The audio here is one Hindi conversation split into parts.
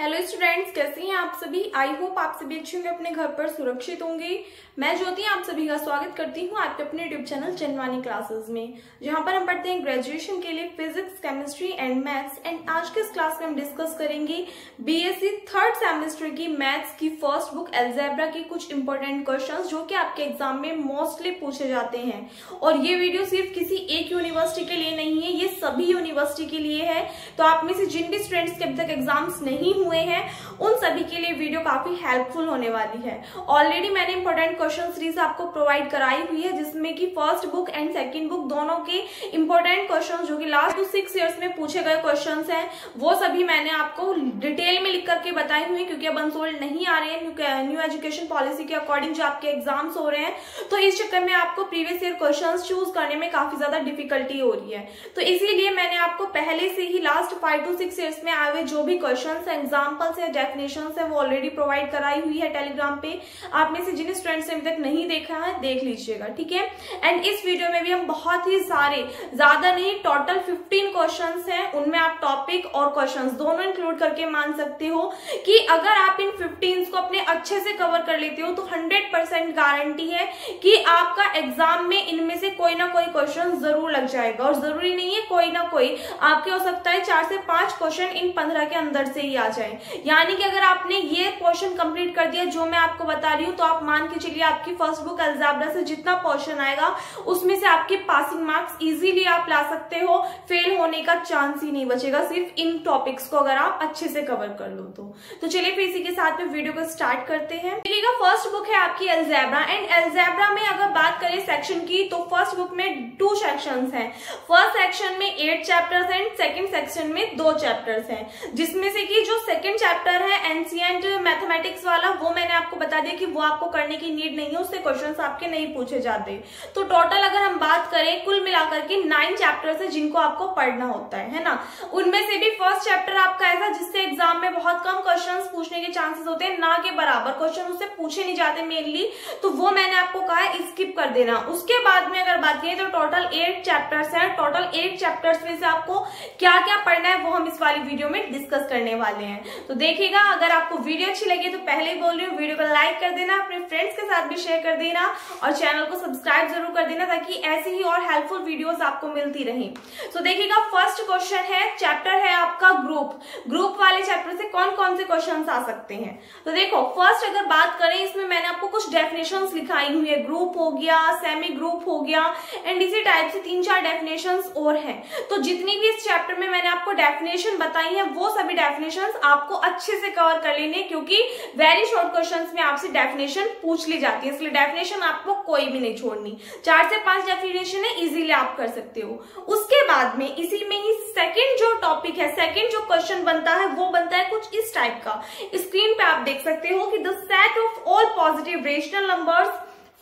हेलो स्टूडेंट्स कैसे हैं आप सभी? आई होप आप सभी अच्छे होंगे, अपने घर पर सुरक्षित होंगे। मैं ज्योति, आप सभी का स्वागत करती हूँ आपके अपने यूट्यूब चैनल चंदवानी क्लासेस में, जहाँ पर हम पढ़ते हैं ग्रेजुएशन के लिए physics chemistry and maths and आज के इस क्लास में हम डिस्कस करेंगे बीएससी थर्ड सेमेस्टर की मैथ्स की फ़र्स्ट बुक एल्जेब्रा की कुछ इंपॉर्टेंट क्वेश्चन जो कि आपके एग्ज़ाम में मोस्टली पूछे जाते हैं। और ये वीडियो सिर्फ़ किसी एक यूनिवर्सिटी के लिए नहीं है, ये सभी यूनिवर्सिटी के लिए है। तो आप में से जिन भी स्टूडेंट्स के अभी तक एग्ज़ाम्स नहीं हुए हैं। उन सभी के लिए वीडियो काफ़ी हेल्पफुल होने वाली है। ऑलरेडी मैंने इंपॉर्टेंट क्वेश्चन सीरीज़ आपको प्रोवाइड कराई हुई है, जिसमें कि first book and second book दोनों के इंपॉर्टेंट क्वेश्चन जो कि लास्ट टू सिक्स ईयर्स में पूछे गए क्वेश्चन हैं, वो सभी मैंने आपको डिटेल में लिख करके बताई हुई क्योंकि अब अनसोल्ड नहीं आ रहे हैं न्यू एजुकेशन पॉलिसी के अकॉर्डिंग जो आपके एग्ज़ाम्स हो रहे हैं। तो इस चक्कर में आपको प्रीवियस ईयर क्वेश्चन चूज़ करने में काफ़ी ज़्यादा डिफिकल्टी हो रही है। तो इसीलिए मैंने आपको पहले से ही last five to six years में आए हुए जो भी क्वेश्चन एग्जाम्पल्स है डेफिनेशन है, वो ऑलरेडी प्रोवाइड कराई हुई है टेलीग्राम पे। आपने से जिन स्टूडेंट्स ने अभी तक नहीं देखा है, देख लीजिएगा, ठीक है? एंड इस वीडियो में भी हम बहुत ही सारे, ज़्यादा नहीं टोटल फिफ्टीन क्वेश्चन हैं। उनमें आप टॉपिक और क्वेश्चन दोनों इंक्लूड करके मान सकते हो कि अगर आप इन फिफ्टीन को अपने अच्छे से कवर कर लेते हो तो हंड्रेड परसेंट गारंटी है कि आपका एग्ज़ाम में इनमें से कोई ना कोई क्वेश्चन ज़रूर लग जाएगा। और ज़रूरी नहीं है कोई ना कोई, आपके हो सकता है चार से पाँच क्वेश्चन इन पंद्रह के अंदर से ही आ जाए। यानी कि अगर आपने ये पोर्शन कंप्लीट कर दिया, जो मैं आपको बता रही हूँ तो आप मान के चलिए आपकी फ़र्स्ट बुक अल्जाबरा से जितना पोर्शन आएगा, उसमें से आपके पासिंग मार्क्स इजीली आप ला सकते हो। फेल होने का चांस ही नहीं बचेगा, सिर्फ़ इन टॉपिक्स को अगर आप अच्छे से कवर कर लो तो। तो चलिए फिर इसी के साथ में वीडियो को स्टार्ट करते हैं। देखिएगा फ़र्स्ट बुक है आपकी एल्जेब्रा एंड एल्जेब्रा में अगर बात करें सेक्शन की तो फ़र्स्ट बुक में टू सेक्शन है। फ़र्स्ट सेक्शन में eight chapters and second section में दो चैप्टर्स हैं। जिसमें से कि जो सेकेंड चैप्टर है एनसीएंट मैथमेटिक्स वाला, वो मैंने आपको बता दिया कि वो आपको करने की नीड नहीं है, उससे क्वेश्चंस आपके नहीं पूछे जाते। तो टोटल अगर हम बात करें, कुल मिलाकर के नाइन चैप्टर्स है जिनको आपको पढ़ना होता है है ना? उनमें से भी फ़र्स्ट चैप्टर आपका ऐसा, जिससे एग्ज़ाम में बहुत कम क्वेश्चन पूछने के चांसेस होते हैं, ना के बराबर क्वेश्चन उससे पूछे नहीं जाते मेनली तो वो मैंने आपको कहा है स्किप कर देना। उसके बाद में अगर बात करें तो टोटल एट चैप्टर्स है। टोटल एट चैप्टर्स में से आपको क्या क्या पढ़ना है, वो हम इस वाली वीडियो में डिस्कस करने वाले हैं। तो देखिएगा अगर आपको वीडियो अच्छी लगी तो पहले ही बोल रही हूँ वीडियो को लाइक कर देना अपने फ्रेंड्स के साथ भी शेयर कर देना और चैनल को सब्सक्राइब ज़रूर कर देना ताकि ऐसी ही और हेल्पफुल वीडियोस आपको मिलती रहे। तो so, देखिएगा फ़र्स्ट क्वेश्चन है चैप्टर है आपका ग्रुप ग्रुप वाले चैप्टर से कौन कौन से क्वेश्चन आ सकते हैं? तो देखो फ़र्स्ट अगर बात करें इसमें आपको कुछ डेफिनेशन लिखाई हुई है। ग्रुप हो गया सेमी ग्रुप हो गया एंड इसी टाइप से तीन चार डेफिनेशन और है। तो जितनी भी इस चैप्टर में मैंने आपको डेफिनेशन बताई है, वो सभी डेफिनेशन आपको अच्छे से कवर कर लेने क्योंकि वेरी शॉर्ट क्वेश्चन में आपसे डेफिनेशन पूछ ली जाती है। इसलिए डेफिनेशन आपको कोई भी नहीं छोड़नी। चार से पाँच डेफिनेशन है इजीली आप कर सकते हो। उसके बाद में इसी में ही सेकंड जो टॉपिक है सेकंड जो क्वेश्चन बनता है, वो बनता है कुछ इस टाइप का। स्क्रीन पे आप देख सकते हो कि the set of all positive rational numbers,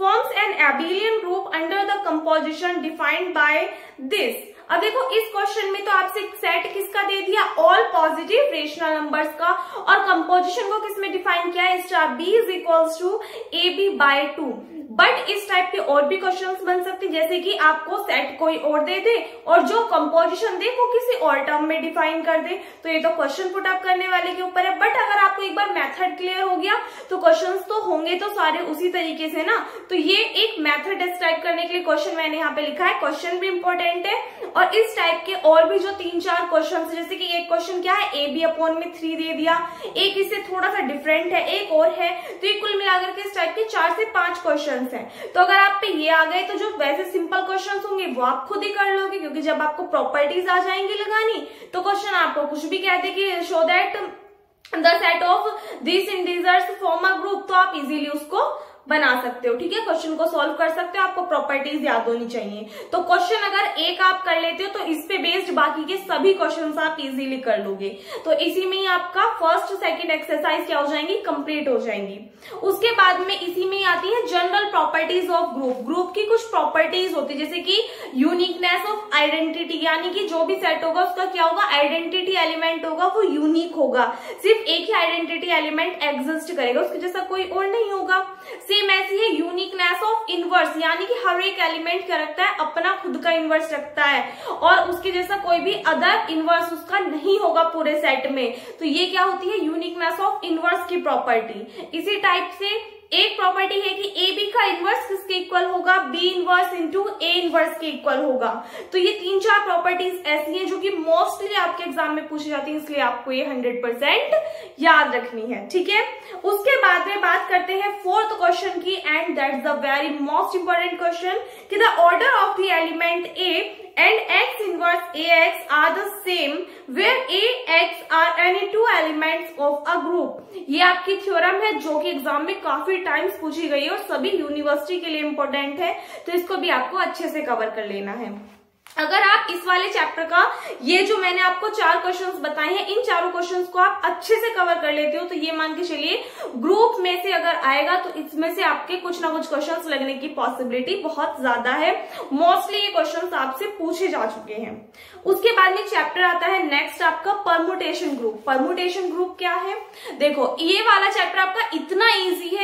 forms an abelian group under the composition defined by this. अब देखो, इस क्वेश्चन में तो आपसे सेट किसका दे दिया? ऑल पॉजिटिव रेशनल नंबर्स का। और कंपोजिशन को किसमें डिफाइन किया है? Star B is equals to A B by two but इस टाइप के और भी क्वेश्चन बन सकते हैं, जैसे कि आपको सेट कोई और दे दे और जो कंपोजिशन दे, वो किसी और टर्म में डिफाइन कर दे। तो ये तो क्वेश्चन पुट अप करने वाले के ऊपर है। बट अगर आपको एक बार मेथड क्लियर हो गया तो क्वेश्चन तो होंगे तो सारे उसी तरीके से ना। तो ये एक मेथड डिस्क्राइब करने के लिए क्वेश्चन मैंने यहाँ पे लिखा है। क्वेश्चन भी इंपॉर्टेंट है। और इस टाइप के और भी जो तीन चार क्वेश्चन जैसे कि एक क्वेश्चन क्या है? ए बी अपॉन में थ्री दे दिया। एक इससे थोड़ा सा डिफरेंट है, एक और है। तो ये कुल मिलाकर के इस टाइप के चार से पाँच क्वेश्चन है। तो अगर आप पे ये आ गए तो जो वैसे सिंपल क्वेश्चन होंगे, वो आप खुद ही कर लोगे, क्योंकि जब आपको प्रॉपर्टीज़ आ जाएँगी लगानी तो क्वेश्चन आपको कुछ भी कहते कि show that the set of this integers form a group तो आप इजीली उसको बना सकते हो, ठीक है? क्वेश्चन को सॉल्व कर सकते हो, आपको प्रॉपर्टीज़ याद होनी चाहिए। तो क्वेश्चन अगर एक आप कर लेते हो तो इस पे बेस्ड बाकी के सभी क्वेश्चन आप इजीली कर लोगे। तो इसी में ही आपका फ़र्स्ट सेकंड एक्सरसाइज क्या हो जाएँगी? कंप्लीट हो जाएँगी। उसके बाद में इसी में ही आती है general properties of group group की कुछ प्रॉपर्टीज़ होती है, जैसे कि यूनिकनेस ऑफ़ आइडेंटिटी यानी कि जो भी सेट होगा, उसका क्या होगा? आइडेंटिटी एलिमेंट होगा, वो यूनिक होगा। सिर्फ़ एक ही आइडेंटिटी एलिमेंट एग्जिस्ट करेगा, उसके जैसा कोई और नहीं होगा। सेम ऐसी यूनिकनेस ऑफ़ इनवर्स यानी कि हर एक एलिमेंट क्या रखता है? अपना खुद का इनवर्स रखता है। और उसके जैसा कोई भी अदर इनवर्स उसका नहीं होगा पूरे सेट में। तो ये क्या होती है? यूनिकनेस ऑफ़ इनवर्स की प्रॉपर्टी इसी टाइप से एक प्रॉपर्टी है कि ए बी का इनवर्स किसके इक्वल होगा? B inverse into A inverse के इक्वल होगा। तो ये तीन चार प्रॉपर्टीज़ ऐसी हैं जो कि मोस्टली आपके एग्ज़ाम में पूछी जाती है, इसलिए आपको ये हंड्रेड परसेंट याद रखनी है, ठीक है? उसके बाद में बात करते हैं फोर्थ क्वेश्चन की and that is the very most important question कि the order of the element A and x inverse ax are the same, where ax are any two elements of a group. ये आपकी थ्योरम है, जो कि एग्ज़ाम में काफ़ी टाइम्स पूछी गई है और सभी यूनिवर्सिटी के लिए इंपॉर्टेंट है तो इसको भी आपको अच्छे से कवर कर लेना है। अगर आप इस वाले चैप्टर का, ये जो मैंने आपको चार क्वेश्चंस बताए हैं, इन चारों क्वेश्चंस को आप अच्छे से कवर कर लेते हो तो ये मान के चलिए ग्रुप में से अगर आएगा तो इसमें से आपके कुछ ना कुछ क्वेश्चंस लगने की पॉसिबिलिटी बहुत ज़्यादा है। मोस्टली ये क्वेश्चंस आपसे पूछे जा चुके हैं। उसके बाद में चैप्टर आता है नेक्स्ट आपका परमुटेशन ग्रुप परमुटेशन ग्रुप क्या है? देखो, ये वाला चैप्टर आपका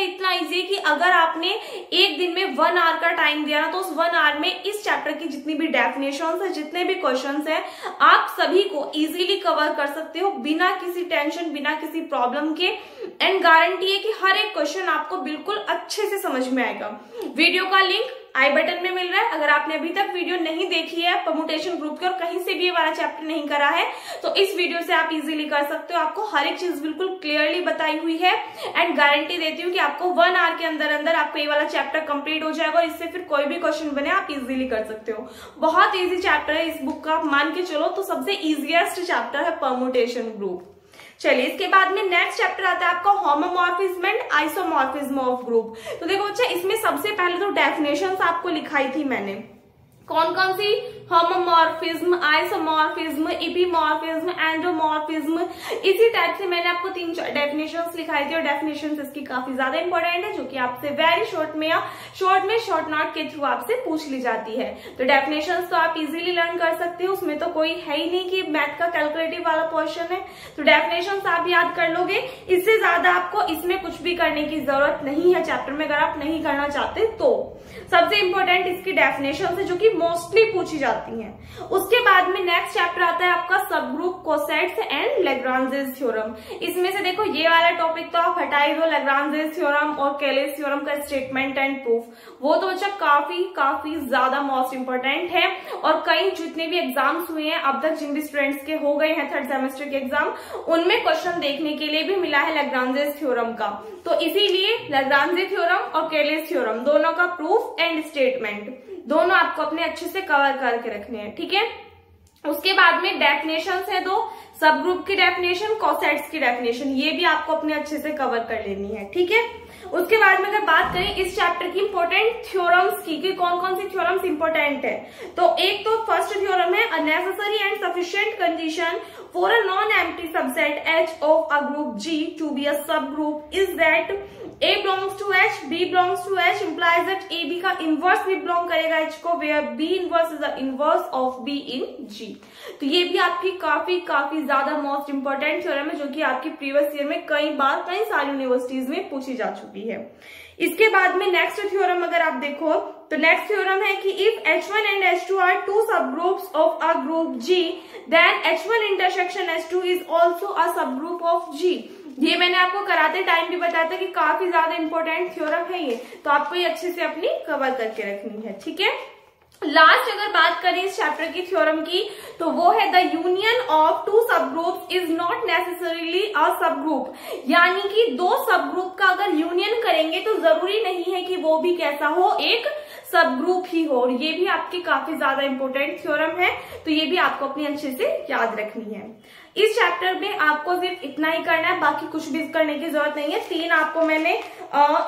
इतना इजी है कि अगर आपने एक दिन में वन आवर का टाइम दिया ना तो उस वन आवर में इस चैप्टर की जितनी भी डेफिनेशन है, जितने भी क्वेश्चन है, आप सभी को इजिली कवर कर सकते हो बिना किसी टेंशन बिना किसी प्रॉब्लम के। एंड गारंटी है कि हर एक क्वेश्चन आपको बिल्कुल अच्छे से समझ में आएगा। वीडियो का लिंक आई बटन में मिल रहा है। अगर आपने अभी तक वीडियो नहीं देखी है परमुटेशन ग्रुप की और कहीं से भी ये वाला चैप्टर नहीं करा है तो इस वीडियो से आप इजीली कर सकते हो। आपको हर एक चीज़ बिल्कुल क्लियरली बताई हुई है एंड गारंटी देती हूँ कि आपको वन आवर के अंदर अंदर आपको ये वाला चैप्टर कंप्लीट हो जाएगा और इससे फिर कोई भी क्वेश्चन बने, आप इजिली कर सकते हो। बहुत ईजी चैप्टर है इस बुक का मान के चलो तो सबसे इजिएस्ट चैप्टर है परमुटेशन ग्रुप चलिए, इसके बाद में नेक्स्ट चैप्टर आता है आपका homomorphism and isomorphism of group तो देखो अच्छा इसमें सबसे पहले तो डेफिनेशन आपको लिखाई थी मैंने। कौन कौन सी होमोमॉर्फिज्म आइसोमॉर्फिज्म इपीमॉर्फिज्म एंडोमॉर्फिज्म इसी टाइप से मैंने आपको तीन डेफिनेशंस लिखाई थी और डेफिनेशंस इसकी काफ़ी ज़्यादा इंपॉर्टेंट है, जो कि आपसे वेरी शॉर्ट में या शॉर्ट में शॉर्ट नोट के थ्रू आपसे पूछ ली जाती है। तो डेफिनेशन तो आप इजिली लर्न कर सकते हो, उसमें तो कोई है ही नहीं कि मैथ का कैलकुलेटिव वाला पोर्शन है। तो डेफिनेशन आप याद कर लोगे, इससे ज़्यादा आपको इसमें कुछ भी करने की ज़रूरत नहीं है चैप्टर में अगर आप नहीं करना चाहते तो। सबसे इंपॉर्टेंट इसकी डेफिनेशन है, जो कि मोस्टली पूछी जाती हैं। उसके बाद में नेक्स्ट चैप्टर आता है आपका subgroup cosets and Lagrange's theorem इसमें से देखो, ये वाला टॉपिक तो आप हटाई दो लेग्रांजेस थ्योरम और केलेस थ्योरम का स्टेटमेंट एंड प्रूफ वो तो अच्छा काफ़ी काफ़ी ज़्यादा मोस्ट इंपॉर्टेंट है और कई जितने भी एग्ज़ाम्स हुए हैं, अब तक जिन भी स्टूडेंट्स के हो गए हैं थर्ड सेमेस्टर के एग्ज़ाम उनमें क्वेश्चन देखने के लिए भी मिला है लेग्रांजेस थ्योरम का। तो इसीलिए लेग्रांजे थ्योरम और केलेस थ्योरम दोनों का प्रूफ एंड स्टेटमेंट दोनों आपको अपने अच्छे से कवर करके रखने हैं, ठीक है? उसके बाद में डेफिनेशन है दो सब ग्रुप की डेफिनेशन कॉसेट्स की डेफिनेशन ये भी आपको अपने अच्छे से कवर कर लेनी है, ठीक है? उसके बाद में अगर बात करें इस चैप्टर की इम्पोर्टेंट थ्योरम्स की, कि कौन कौन सी थ्योरम्स इंपॉर्टेंट है तो एक तो फ़र्स्ट थ्योरम है a necessary and sufficient condition for a non empty subset H of a group G to be a subgroup is that A belongs to H B belongs to H implies that A B का इनवर्स भी बिलोंग करेगा एच को where B inverse is the inverse of B in G तो ये भी आपकी काफ़ी काफ़ी ज़्यादा मोस्ट इंपॉर्टेंट थ्योरम है, जो कि आपकी प्रीवियस ईयर में कई बार, कई सारी यूनिवर्सिटीज में पूछी जा चुकी है। इसके बाद में नेक्स्ट थ्योरम अगर आप देखो तो नेक्स्ट थ्योरम है कि if H1 and H2 are two subgroups of a group G then H1 intersection H2 is also a subgroup of G. ये मैंने आपको कराते टाइम भी बताया था कि काफ़ी ज़्यादा इंपॉर्टेंट थ्योरम है ये। तो आपको ये अच्छे से अपनी कवर करके रखनी है, ठीक है? लास्ट अगर बात करें इस चैप्टर की थ्योरम की तो वो है the union of two subgroup is not necessarily a subgroup यानी कि दो सब ग्रुप का अगर यूनियन करेंगे तो ज़रूरी नहीं है कि वो भी कैसा हो, एक सब ग्रुप ही हो। और ये भी आपकी काफ़ी ज़्यादा इंपॉर्टेंट थ्योरम है तो ये भी आपको अपनी अच्छे से याद रखनी है। इस चैप्टर में आपको सिर्फ़ इतना ही करना है, बाकी कुछ भी करने की ज़रूरत नहीं है। तीन आपको मैंने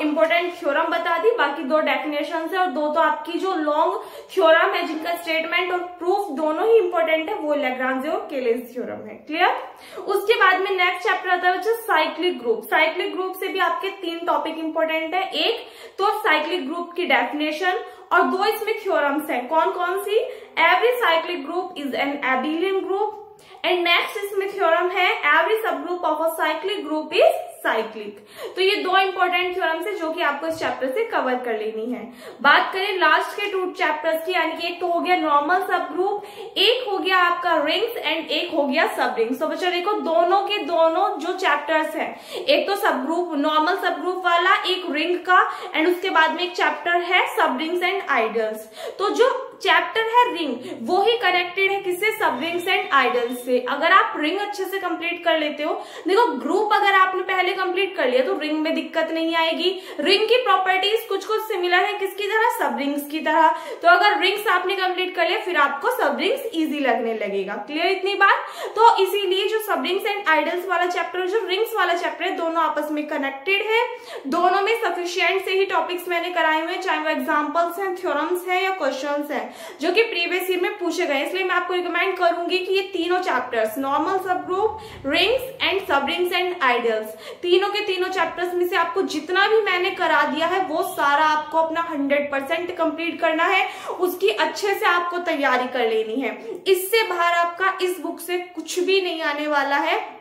इंपॉर्टेंट थ्योरम बता दी, बाकी दो डेफिनेशन है और दो तो आपकी जो लॉन्ग थ्योरम है, जिनका स्टेटमेंट और प्रूफ दोनों ही इंपॉर्टेंट है, वो लेग्रांजे और केलेस थ्योरम है। क्लियर उसके बाद में नेक्स्ट चैप्टर आता है साइक्लिक ग्रुप साइक्लिक ग्रुप से भी आपके तीन टॉपिक इंपॉर्टेंट है। एक तो साइक्लिक ग्रुप की डेफिनेशन और दो इसमें थ्योरम्स है। कौन कौन सी? Every cyclic group is an abelian group and next इसमें थ्योरम है every subgroup of a cyclic group is cyclic तो ये दो इंपॉर्टेंट थ्योरम्स है जो कि आपको इस चैप्टर से कवर कर लेनी है। बात करें लास्ट के टू चैप्टर्स की, यानी कि एक तो हो गया नॉर्मल सब ग्रुप एक हो गया आपका रिंग्स एंड एक हो गया सब रिंग्स तो बच्चों देखो, दोनों के दोनों जो चैप्टर्स है, एक तो सब ग्रुप नॉर्मल सब ग्रुप वाला, एक रिंग का एंड उसके बाद में एक चैप्टर है सब रिंग्स एंड आइडल्स तो जो चैप्टर है रिंग वो ही कनेक्टेड है किससे? सब रिंग्स एंड आइडल्स से. अगर आप रिंग अच्छे से कंप्लीट कर लेते हो, देखो ग्रुप अगर आपने पहले कंप्लीट कर लिया तो रिंग में दिक्कत नहीं आएगी. रिंग की प्रॉपर्टीज़ कुछ कुछ सिमिलर है किसकी तरह? सब रिंग्स की तरह. तो अगर रिंग्स आपने कंप्लीट कर लिया, फिर आपको सब रिंग्स इजी लगने लगेगा. क्लियर इतनी बात? तो इसीलिए जो सब रिंग्स एंड आइडल्स वाला चैप्टर जो रिंग्स वाला चैप्टर है, दोनों आपस में कनेक्टेड है. दोनों में सफिशियंट से ही टॉपिक्स मैंने कराए हुए चाहे वो एग्जाम्पल्स हैं थ्योरम्स हैं या क्वेश्चन है. जो कि प्रीवियस ईयर में पूछे गए इसलिए मैं आपको रिकमेंड करूँगी कि ये तीनों chapters normal subgroup rings and subrings and ideals तीनों के तीनों चैप्टर्स में से आपको जितना भी मैंने करा दिया है, वो सारा आपको अपना हंड्रेड कंप्लीट करना है। उसकी अच्छे से आपको तैयारी कर लेनी है। इससे बाहर आपका इस बुक से कुछ भी नहीं आने वाला है।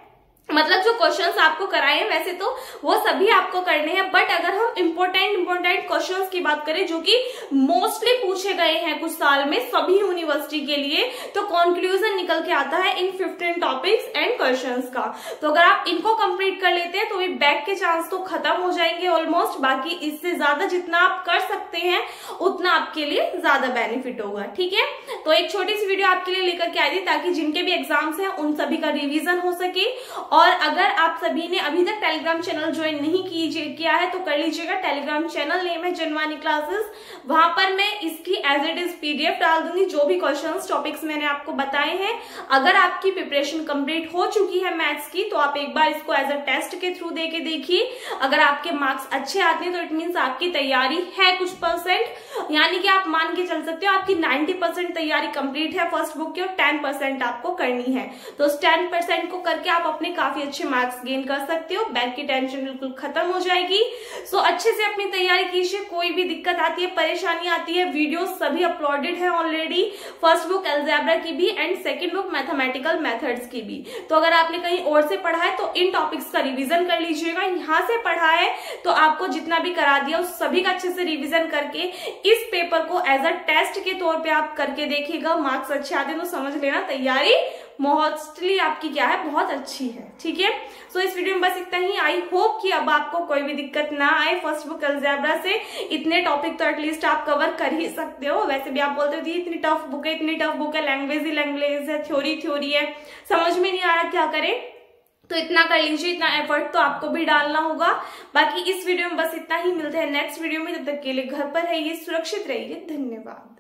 मतलब जो क्वेश्चंस आपको कराए हैं, वैसे तो वो सभी आपको करने हैं बट अगर हम इम्पोर्टेंट इम्पोर्टेंट क्वेश्चंस की बात करें, जो कि मोस्टली पूछे गए हैं कुछ साल में सभी यूनिवर्सिटी के लिए तो कंक्लूजन निकल के आता है इन 15 टॉपिक्स एंड क्वेश्चंस का। तो अगर आप इनको कंप्लीट कर लेते हैं तो ये बैक के चांस तो खत्म हो जाएँगे ऑलमोस्ट बाकी इससे ज़्यादा जितना आप कर सकते हैं, उतना आपके लिए ज़्यादा बेनिफिट होगा, ठीक है? तो एक छोटी सी वीडियो आपके लिए लेकर के आई थी, ताकि जिनके भी एग्ज़ाम्स हैं, उन सभी का रिविजन हो सके और अगर आप सभी ने अभी तक टेलीग्राम चैनल ज्वाइन नहीं कीजिए किया है तो कर लीजिएगा टेलीग्राम चैनल नेम है जनवानी क्लासेस वहाँ पर मैं इसकी एज इट इज़ पीडीएफ डाल दूँगी, जो भी क्वेश्चन टॉपिक्स मैंने आपको बताए हैं। अगर आपकी प्रिपरेशन कंप्लीट हो चुकी है मैथ्स की तो आप एक बार इसको एज अ टेस्ट के थ्रू दे के देखिए। अगर आपके मार्क्स अच्छे आते हैं तो इट मीन आपकी तैयारी है कुछ परसेंट यानी कि आप मान के चल सकते हो, आपकी नाइन्टी परसेंट तैयारी कंप्लीट है फ़र्स्ट बुक की, और टेन आपको करनी है। तो उस टेन को करके आप अपने काफ़ी अच्छे मार्क्स गेन कर सकते हो। बैक की टेंशन बिल्कुल खत्म हो जाएगी। सो अच्छे से अपनी तैयारी कीजिए। कोई भी दिक्कत आती है, परेशानी आती है वीडियो सभी अपलोडेड है ऑलरेडी फ़र्स्ट बुक एल्जेब्रा की भी and second book mathematical methods की भी। तो अगर आपने कहीं और से पढ़ा है तो इन टॉपिक्स का रिविजन कर लीजिएगा। यहाँ से पढ़ा है तो आपको जितना भी करा दिया, उस सभी का अच्छे से रिविजन करके इस पेपर को एज अ टेस्ट के तौर पर आप करके देखिएगा। मार्क्स अच्छे आते तो समझ लेना। तैयारी मोस्टली आपकी क्या है? बहुत अच्छी है, ठीक है? सो इस वीडियो में बस इतना ही। आई होप कि अब आपको कोई भी दिक्कत ना आए। फ़र्स्ट बुक अलजेब्रा से इतने टॉपिक तो एटलीस्ट आप कवर कर ही सकते हो। वैसे भी आप बोलते हो इतनी टफ बुक है, इतनी टफ बुक है। लैंग्वेज ही लैंग्वेज है थ्योरी थ्योरी है। समझ में नहीं आ रहा क्या करें? तो इतना कर लीजिए, इतना एफर्ट तो आपको भी डालना होगा। बाकी इस वीडियो में बस इतना ही। मिलते हैं नेक्स्ट वीडियो में। जब तक के लिए घर पर रहिए, सुरक्षित रहिए। धन्यवाद।